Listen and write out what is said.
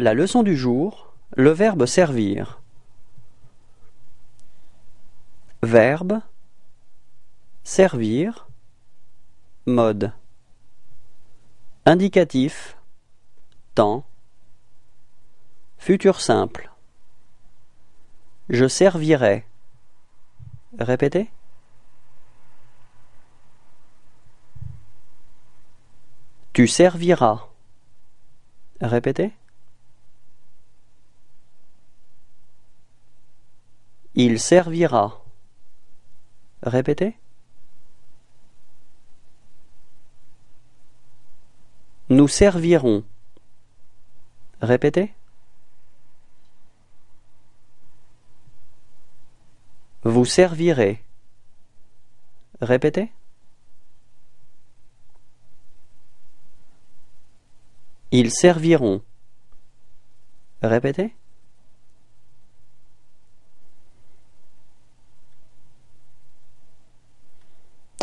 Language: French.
La leçon du jour, le verbe servir. Verbe servir mode. Indicatif temps. Futur simple. Je servirai. Répétez. Tu serviras. Répétez il servira répétez Nous servirons. Répétez. Vous servirez. Répétez. Ils serviront. Répétez.